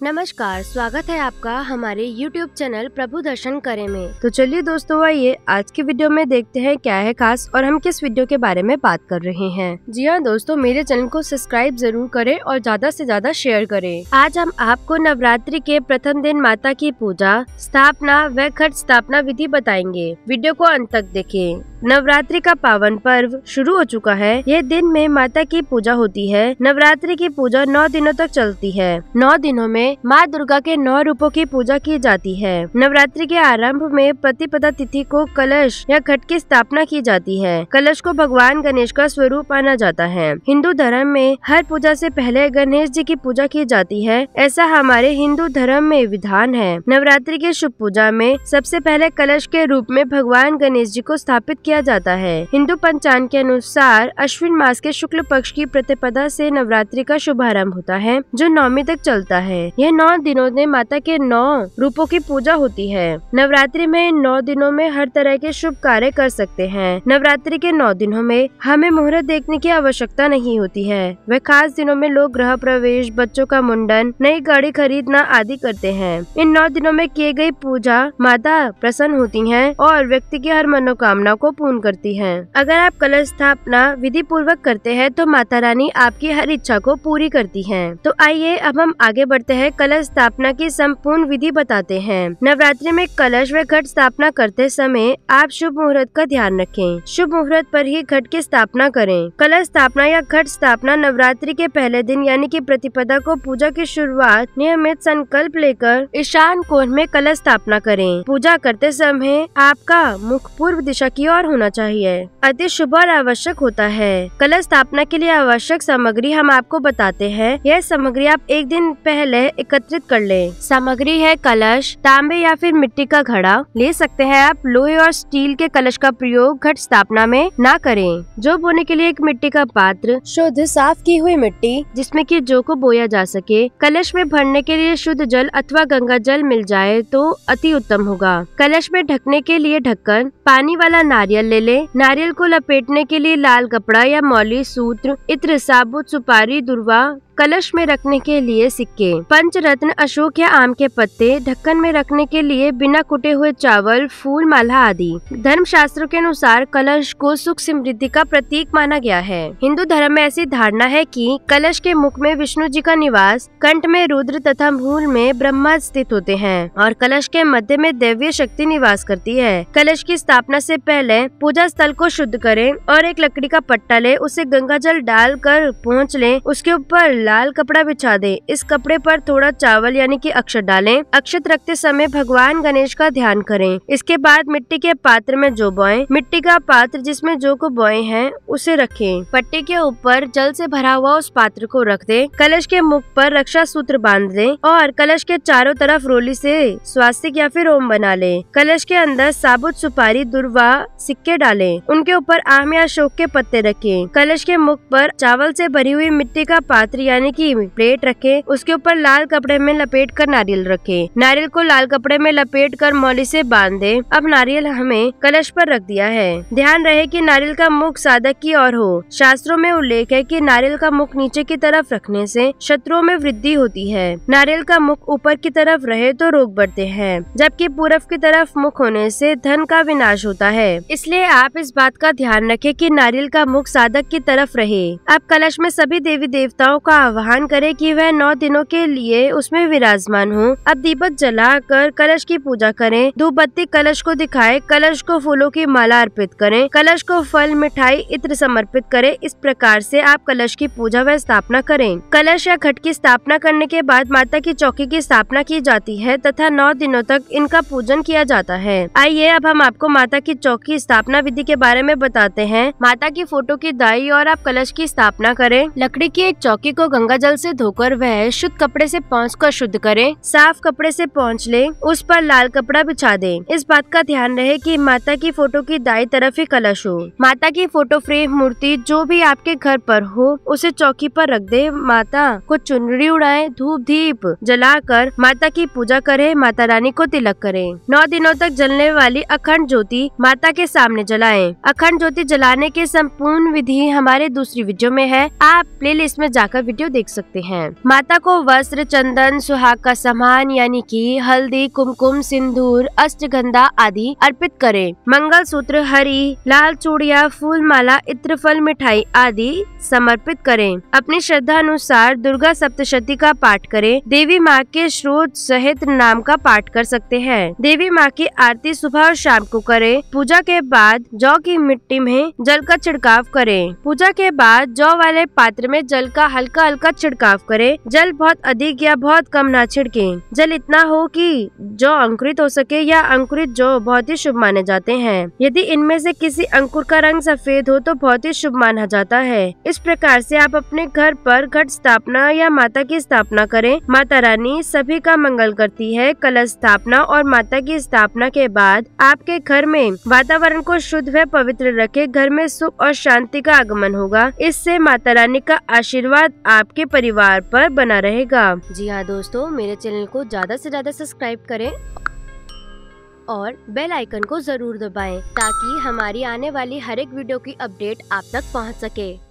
नमस्कार, स्वागत है आपका हमारे YouTube चैनल प्रभु दर्शन करे में। तो चलिए दोस्तों, आइए, आज की वीडियो में देखते हैं क्या है खास और हम किस वीडियो के बारे में बात कर रहे हैं। जी हाँ दोस्तों, मेरे चैनल को सब्सक्राइब ज़रूर करें और ज़्यादा से ज़्यादा शेयर करें। आज हम आपको नवरात्रि के प्रथम दिन माता की पूजा, स्थापना व खर्च स्थापना विधि बताएँगे। वीडियो को अंत तक देखें। नवरात्रि का पावन पर्व शुरू हो चुका है। यह दिन में माता की पूजा होती है। नवरात्रि की पूजा नौ दिनों तक चलती है। नौ दिनों में माँ दुर्गा के नौ रूपों की पूजा की जाती है। नवरात्रि के आरंभ में प्रतिपदा तिथि को कलश या घट की स्थापना की जाती है। कलश को भगवान गणेश का स्वरूप माना जाता है। हिंदू धर्म में हर पूजा से पहले गणेश जी की पूजा की जाती है। ऐसा हमारे हिंदू धर्म में विधान है। नवरात्रि के शुभ पूजा में सबसे पहले कलश के रूप में भगवान गणेश जी को स्थापित किया जाता है। हिंदू पंचांग के अनुसार अश्विन मास के शुक्ल पक्ष की प्रतिपदा से नवरात्रि का शुभारंभ होता है, जो नौमी तक चलता है। यह नौ दिनों में माता के नौ रूपों की पूजा होती है। नवरात्रि में नौ दिनों में हर तरह के शुभ कार्य कर सकते हैं। नवरात्रि के नौ दिनों में हमें मुहूर्त देखने की आवश्यकता नहीं होती है। वह खास दिनों में लोग गृह प्रवेश, बच्चों का मुंडन, नई गाड़ी खरीदना आदि करते हैं। इन नौ दिनों में किए गई पूजा माता प्रसन्न होती है और व्यक्ति की हर मनोकामना को पूर्ण करती है। अगर आप कलश स्थापना विधि पूर्वक करते हैं तो माता रानी आपकी हर इच्छा को पूरी करती है। तो आइए, अब हम आगे बढ़ते हैं कलश स्थापना की संपूर्ण विधि बताते हैं। नवरात्रि में कलश व घट स्थापना करते समय आप शुभ मुहूर्त का ध्यान रखें। शुभ मुहूर्त पर ही घट की स्थापना करें। कलश स्थापना या घट स्थापना नवरात्रि के पहले दिन यानी कि प्रतिपदा को पूजा की शुरुआत नियमित संकल्प लेकर ईशान कोण में कलश स्थापना करें। पूजा करते समय आपका मुख पूर्व दिशा की ओर होना चाहिए। अति शुभ और आवश्यक होता है। कलश स्थापना के लिए आवश्यक सामग्री हम आपको बताते हैं। यह सामग्री आप एक दिन पहले एकत्रित कर ले। सामग्री है कलश, तांबे या फिर मिट्टी का घड़ा। ले सकते हैं आप लोहे और स्टील के कलश का प्रयोग घट स्थापना में ना करें। जो बोने के लिए एक मिट्टी का पात्र, शुद्ध, साफ़ की हुई मिट्टी, जिसमें कि जो को बोया जा सके। कलश में भरने के लिए शुद्ध जल अथवा गंगा जल मिल जाए तो अति उत्तम होगा। कलश में ढकने के लिए ढक्कन, पानी वाला नारियल ले लें। नारियल को लपेटने के लिए लाल कपड़ा या मौली सूत्र, इत्र, साबुत, सुपारी, दुर्वा कलश में रखने के लिए सिक्के। पंच रत्न अशोक या आम के पत्ते, ढक्कन में रखने के लिए बिना कुटे हुए चावल, फूल, माला आदि। धर्म शास्त्रों के अनुसार कलश को सुख समृद्धि का प्रतीक माना गया है। हिंदू धर्म में ऐसी धारणा है कि कलश के मुख में विष्णु जी का निवास, कंठ में रुद्र तथा मूल में ब्रह्मा स्थित होते हैं और कलश के मध्य में दैवीय शक्ति निवास करती है। कलश की स्थापना से पहले पूजा स्थल को शुद्ध करें और एक लकड़ी का पट्टा ले, उसे गंगा जल डाल कर पहुँच ले, उसके ऊपर लाल कपड़ा बिछा दे। इस कपड़े पर थोड़ा चावल यानी कि अक्षत डालें। अक्षत रखते समय भगवान गणेश का ध्यान करें। इसके बाद मिट्टी के पात्र में जो बोए, मिट्टी का पात्र जिसमें जो को बोए हैं, उसे रखें। पट्टी के ऊपर जल से भरा हुआ उस पात्र को रख दे। कलश के मुख पर रक्षा सूत्र बाँध दे और कलश के चारों तरफ़ रोली से स्वास्तिक या फिर ओम बना ले। कलश के अंदर साबुत सुपारी दुर्वा सिक्के डाले। उनके ऊपर आम या अशोक के पत्ते रखें। कलश के मुख पर चावल से भरी हुई मिट्टी का पात्र यानी कि प्लेट रखे, उसके ऊपर लाल कपड़े में लपेट कर नारियल रखे। नारियल को लाल कपड़े में लपेट कर मौली से बाँध। दे अब नारियल हमें कलश पर रख दिया है। ध्यान रहे कि नारियल का मुख साधक की ओर हो। शास्त्रों में उल्लेख है कि नारियल का मुख नीचे की तरफ़ रखने से शत्रुओं में वृद्धि होती है। नारियल का मुख ऊपर की तरफ़ रहे तो रोग बढ़ते हैं, जबकि पूरब की तरफ़ मुख होने से धन का विनाश होता है। इसलिए आप इस बात का ध्यान रखें कि नारियल का मुख साधक की तरफ़ रहे। अब कलश में सभी देवी देवताओं का आह्वान करे कि वह नौ दिनों के लिए उसमें विराजमान हो। अब दीपक जलाकर कलश की पूजा करें। धूप बत्ती कलश को दिखाए। कलश को फूलों की माला अर्पित करें। कलश को फल, मिठाई, इत्र समर्पित करें। इस प्रकार से आप कलश की पूजा व स्थापना करें। कलश या घट की स्थापना करने के बाद माता की चौकी की स्थापना की जाती है तथा नौ दिनों तक इनका पूजन किया जाता है। आइए अब हम आपको माता की चौकी स्थापना विधि के बारे में बताते हैं। माता की फ़ोटो की दाई और आप कलश की स्थापना करें। लकड़ी की एक चौकी को गंगा जल से धोकर वह शुद्ध कपड़े से पहुँच कर शुद्ध करें, साफ़ कपड़े से पहुँच ले, उस पर लाल कपड़ा बिछा दे। इस बात का ध्यान रहे कि माता की फ़ोटो की दाई तरफ़ ही कलश हो। माता की फ़ोटो फ्रेम मूर्ति जो भी आपके घर पर हो, उसे चौकी पर रख दे। माता को चुनरी उड़ाए, धूप दीप जलाकर माता की पूजा करे, माता रानी को तिलक करे। नौ दिनों तक जलने वाली अखंड ज्योति माता के सामने जलाएँ। अखंड ज्योति जलाने के संपूर्ण विधि हमारे दूसरी वीडियो में है। आप प्लेलिस्ट में जाकर वीडियो देख सकते हैं। माता को वस्त्र, चंदन, सुहाग का सामान, यानी कि हल्दी, कुमकुम, सिंदूर, अष्टगंधा आदि अर्पित करें। मंगल सूत्र हरी, लाल चूड़िया फूल माला इत्र फल मिठाई आदि समर्पित करें। अपनी श्रद्धा अनुसार दुर्गा सप्तशती का पाठ करें। देवी माँ के श्रोत सहित नाम का पाठ कर सकते हैं। देवी माँ की आरती सुबह और शाम को करें। पूजा के बाद जौ की मिट्टी में जल का छिड़काव करें। पूजा के बाद जौ वाले पात्र में जल का हल्का हल्का छिड़काव करें। जल बहुत अधिक या बहुत कम ना छिड़के। जल इतना हो कि जो अंकुरित हो सके या अंकुरित जो बहुत ही शुभ माने जाते हैं। यदि इनमें से किसी अंकुर का रंग सफ़ेद हो तो बहुत ही शुभ माना जाता है। इस प्रकार से आप अपने घर पर घट स्थापना या माता की स्थापना करें। माता रानी सभी का मंगल करती है। कलश स्थापना और माता की स्थापना के बाद आपके घर में वातावरण को शुद्ध व पवित्र रखे। घर में सुख और शांति का आगमन होगा। इससे माता रानी का आशीर्वाद आपके परिवार पर बना रहेगा। जी हाँ दोस्तों, मेरे चैनल को ज़्यादा से ज़्यादा सब्सक्राइब करें और बेल आइकन को ज़रूर दबाएँ ताकि हमारी आने वाली हर एक वीडियो की अपडेट आप तक पहुँच सके।